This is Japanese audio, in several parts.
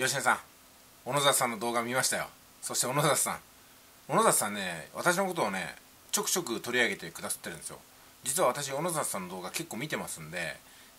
吉根さん小野里さんの動画見ましたよ。そして小野里さん小野里さんね私のことをねちょくちょく取り上げてくださってるんですよ。実は私小野里さんの動画結構見てますんで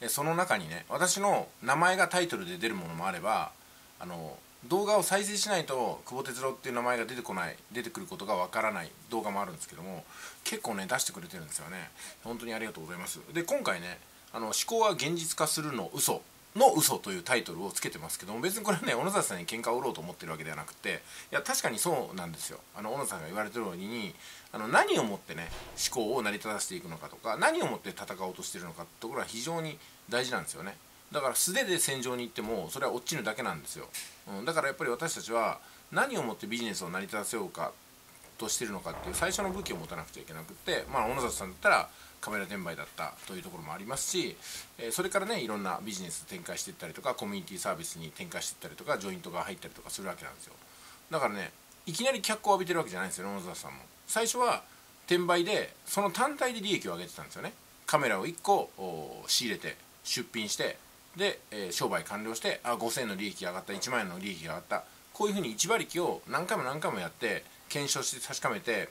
その中にね私の名前がタイトルで出るものもあればあの動画を再生しないと久保哲郎っていう名前が出てこない出てくることがわからない動画もあるんですけども結構ね出してくれてるんですよね。本当にありがとうございます。で今回ねあの思考は現実化するの嘘の嘘というタイトルをつけてますけども別にこれはね小野里さんに喧嘩を売ろうと思ってるわけではなくていや確かにそうなんですよ。あの小野さんが言われてるようにあの何をもってね思考を成り立たせていくのかとか何をもって戦おうとしてるのかってところは非常に大事なんですよね。だから素手で戦場に行ってもそれは落ちるだけなんですよ、うん、だからやっぱり私たちは何をもってビジネスを成り立たせようかとしてるのかっていう最初の武器を持たなくちゃいけなくってまあ小野里さんだったらカメラ転売だったというところもありますし、えそれからねいろんなビジネス展開していったりとかコミュニティサービスに展開していったりとかジョイントが入ったりとかするわけなんですよ。だからねいきなり脚光を浴びてるわけじゃないんですよ野里さんも。最初は転売でその単体で利益を上げてたんですよね。カメラを1個仕入れて出品してで、え、商売完了してあ5000円の利益上がった1万円の利益が上がった。こういうふうに1馬力を何回も何回もやって検証して確かめて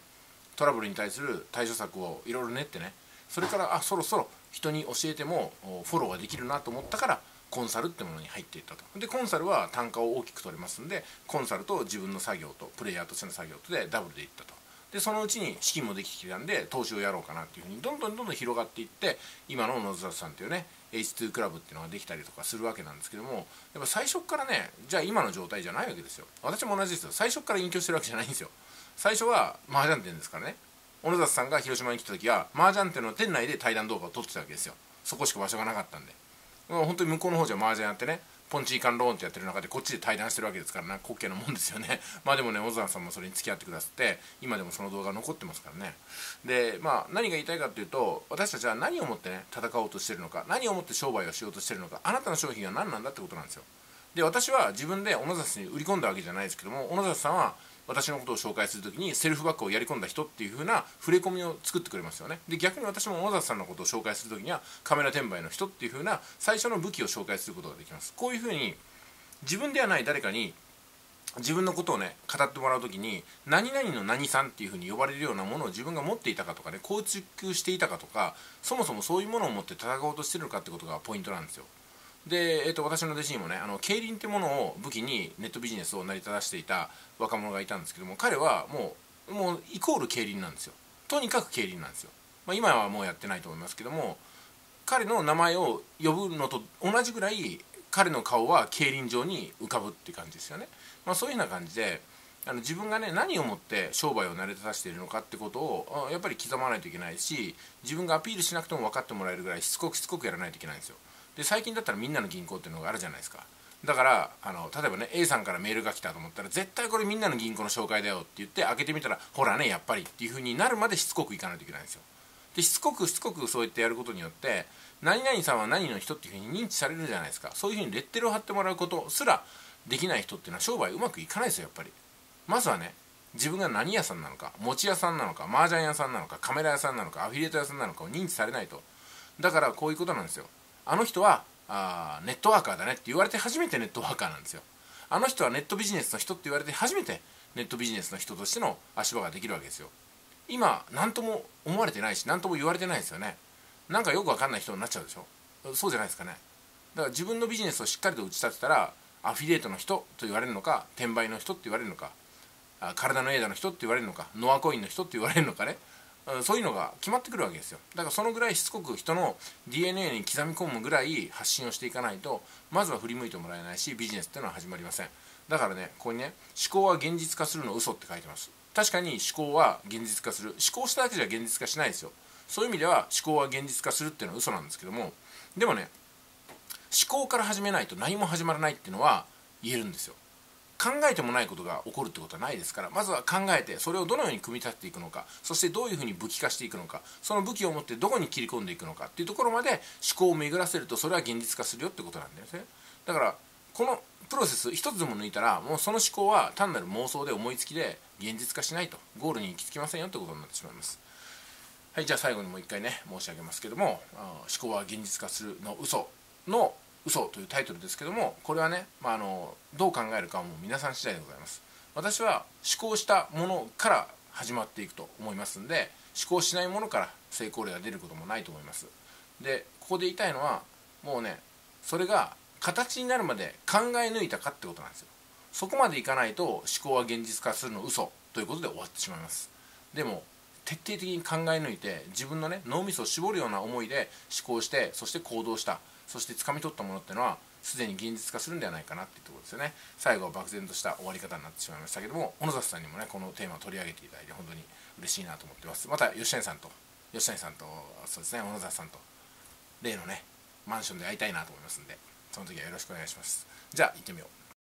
トラブルに対する対処策をいろいろ練ってねそれからあそろそろ人に教えてもフォローができるなと思ったからコンサルってものに入っていったと。でコンサルは単価を大きく取れますんでコンサルと自分の作業とプレイヤーとしての作業とでダブルでいったと。でそのうちに資金もできてきたんで投資をやろうかなっていうふうにどんどんどんどん広がっていって今の野里さんというね H2 クラブっていうのができたりとかするわけなんですけどもやっぱ最初からねじゃあ今の状態じゃないわけですよ。私も同じですよ。最初から隠居してるわけじゃないんですよ。最初は麻雀店ですからね。小野里さんが広島に来た時は麻雀店の店内で対談動画を撮ってたわけですよ。そこしか場所がなかったんで。本当に向こうの方じゃ麻雀やってねポンチーカンローンってやってる中でこっちで対談してるわけですからな滑稽なもんですよね。まあでもね小沢さんもそれに付き合ってくださって今でもその動画残ってますからね。でまあ何が言いたいかっていうと私たちは何をもってね戦おうとしてるのか何をもって商売をしようとしてるのかあなたの商品は何なんだってことなんですよ。で私は自分で小野里に売り込んだわけじゃないですけども小野里さんは私のことを紹介するときにセルフバッグをやり込んだ人っていう風な触れ込みを作ってくれますよね。で逆に私も小里さんのことを紹介するときにはカメラ転売の人っていう風な最初の武器を紹介することができます。こういう風に自分ではない誰かに自分のことをね語ってもらう時に何々の何さんっていうふうに呼ばれるようなものを自分が持っていたかとかね構築していたかとかそもそもそういうものを持って戦おうとしてるのかってことがポイントなんですよ。で、えーと、私の弟子にもねあの競輪ってものを武器にネットビジネスを成り立たしていた若者がいたんですけども彼はもうもうイコール競輪なんですよ。とにかく競輪なんですよ、まあ、今はもうやってないと思いますけども彼の名前を呼ぶのと同じぐらい彼の顔は競輪場に浮かぶって感じですよね、まあ、そういうような感じであの自分がね何をもって商売を成り立たせているのかってことをやっぱり刻まないといけないし自分がアピールしなくても分かってもらえるぐらいしつこくしつこくやらないといけないんですよ。で最近だったらみんなの銀行っていうのがあるじゃないですか。だからあの例えばね A さんからメールが来たと思ったら絶対これみんなの銀行の紹介だよって言って開けてみたらほらねやっぱりっていう風になるまでしつこくいかないといけないんですよ。でしつこくしつこくそうやってやることによって何々さんは何の人っていうふうに認知されるじゃないですか。そういうふうにレッテルを貼ってもらうことすらできない人っていうのは商売うまくいかないですよやっぱり。まずはね自分が何屋さんなのか餅屋さんなのか麻雀屋さんなのかカメラ屋さんなのかアフィリエイト屋さんなのかを認知されないと。だからこういうことなんですよ。あの人はあネットワーカーだねって言われて初めてネットワーカーなんですよ。あの人はネットビジネスの人って言われて初めてネットビジネスの人としての足場ができるわけですよ。今何とも思われてないし何とも言われてないですよね。なんかよくわかんない人になっちゃうでしょ。そうじゃないですかね。だから自分のビジネスをしっかりと打ち立てたらアフィリエイトの人と言われるのか転売の人って言われるのか体のエーダの人って言われるのかノアコインの人って言われるのかね。そういうのが決まってくるわけですよ。だからそのぐらいしつこく人の DNA に刻み込むぐらい発信をしていかないとまずは振り向いてもらえないしビジネスっていうのは始まりません。だからねここにね思考は現実化するの嘘って書いてます。確かに思考は現実化する。思考しただけじゃ現実化しないですよ。そういう意味では思考は現実化するっていうのは嘘なんですけどもでもね思考から始めないと何も始まらないっていうのは言えるんですよ。考えてもないことが起こるってことはないですからまずは考えてそれをどのように組み立てていくのかそしてどういうふうに武器化していくのかその武器を持ってどこに切り込んでいくのかっていうところまで思考を巡らせるとそれは現実化するよってことなんですね。だからこのプロセス一つでも抜いたらもうその思考は単なる妄想で思いつきで現実化しないとゴールに行き着きませんよってことになってしまいます。はいじゃあ最後にもう一回ね申し上げますけども思考は現実化するの嘘の嘘というタイトルですけどもこれはね、まあ、あのどう考えるかはもう皆さん次第でございます。私は思考したものから始まっていくと思いますんで思考しないものから成功例が出ることもないと思います。でここで言いたいのはもうねそれが形になるまで考え抜いたかってことなんですよ。そこまでいかないと思考は現実化するの嘘ということで終わってしまいます。でも徹底的に考え抜いて自分のね脳みそを絞るような思いで思考してそして行動した。そして掴み取ったものっていうのはすでに現実化するんではないかなっていうところですよね。最後は漠然とした終わり方になってしまいましたけども小野里さんにもねこのテーマを取り上げていただいて本当に嬉しいなと思ってます。また吉谷さんと吉谷さんとそうですね小野里さんと例のねマンションで会いたいなと思いますんでその時はよろしくお願いします。じゃあ行ってみよう。